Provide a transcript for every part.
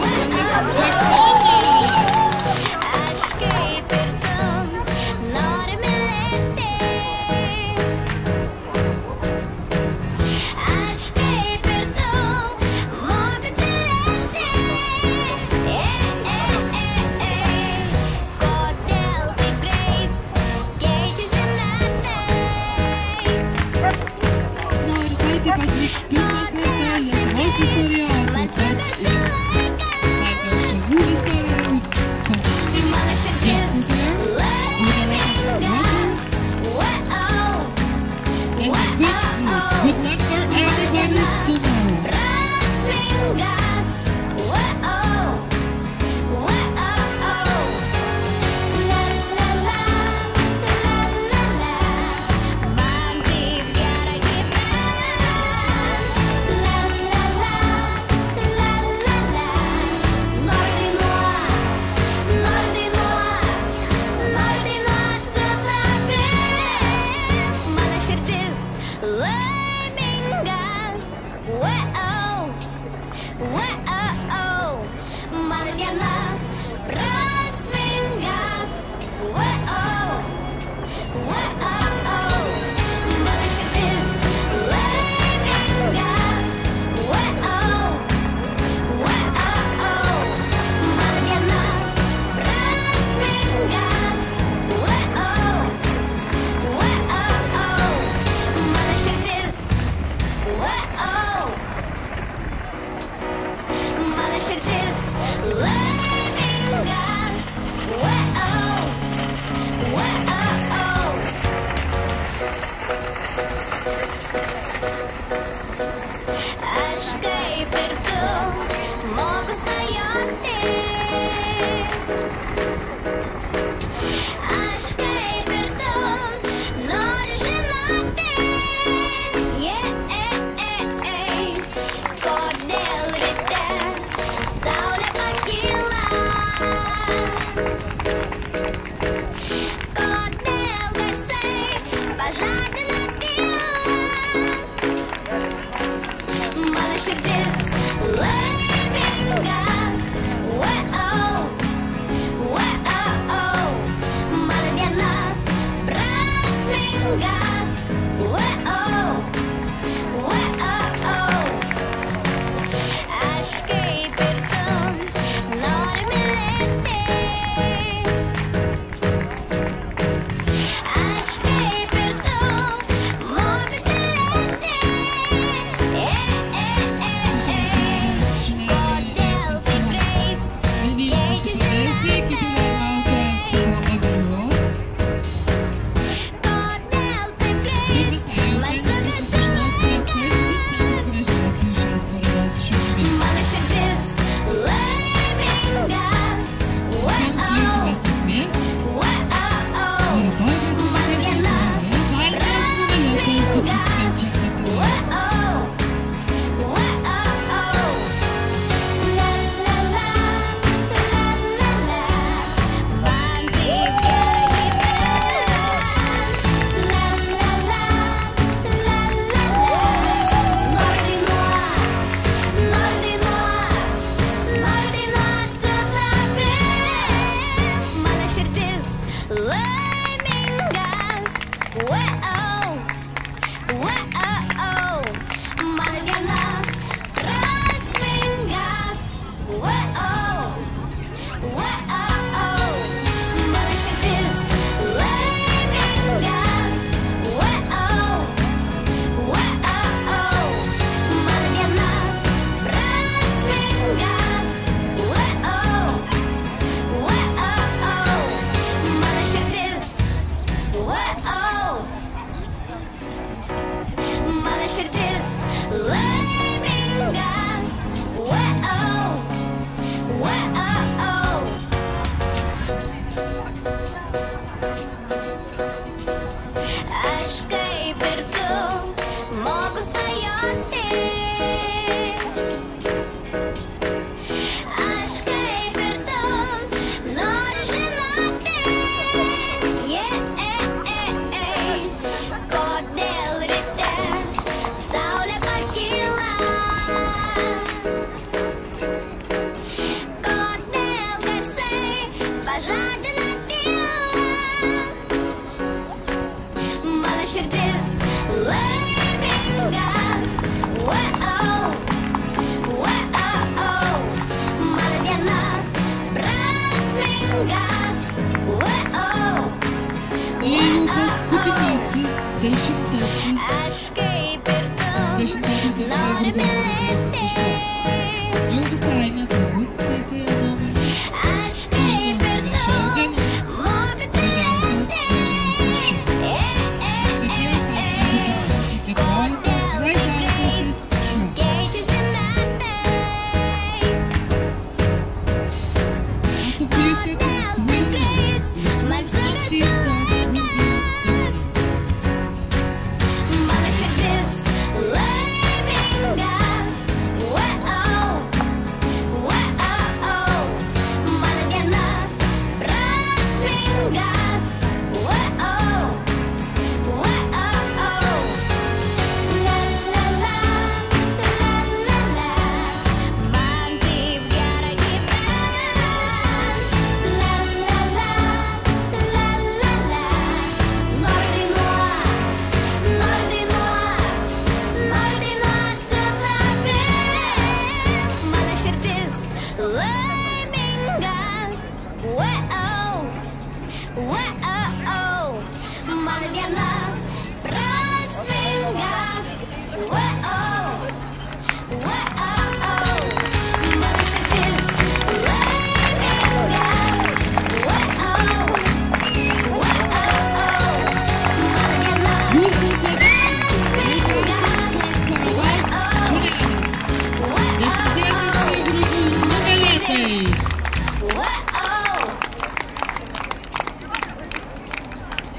with all the em biết Việt Nam cho em đến Aš kaip ir tu.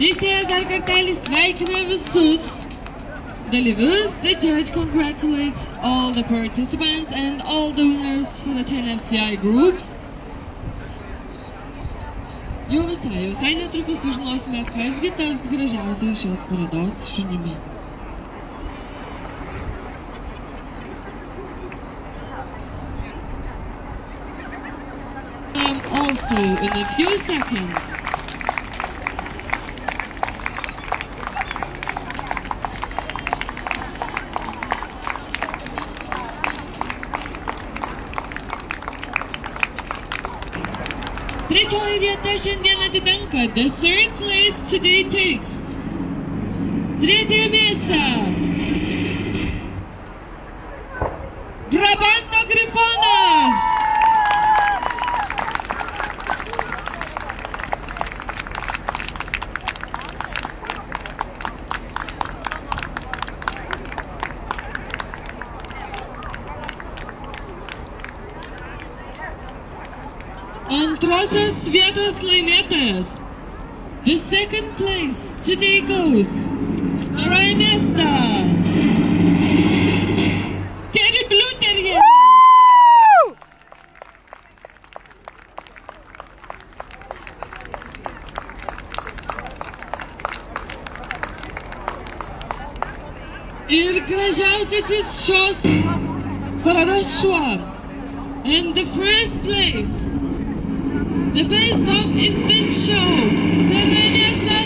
Teisėjas dar kartelį sveikina visus dalyvius. The judge congratulates all the participants and all the winners for the 10 FCI group. Jau visai, jau visai netrukus sužinosime, kasgi taps gražiausiai šios parodos šunimi. Also, in a few seconds, Trečioji vieta šiandien atitenka. The third place today takes. Третье место. Antrosios vietos laimėtojas. The second place today goes Raimesta. Terry Bluterje. Ir gražiausiasis šios parodos šuo. In the first place. The best dog in this show. Pirmąją vietą.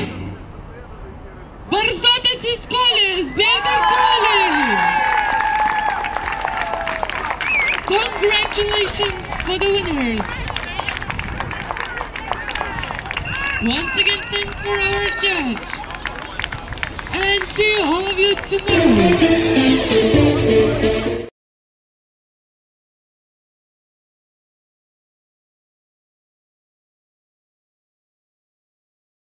Barzdotasis kolis. Berger Collie. Congratulations for the winners. Once again, thanks for our judge. And see all of you tomorrow.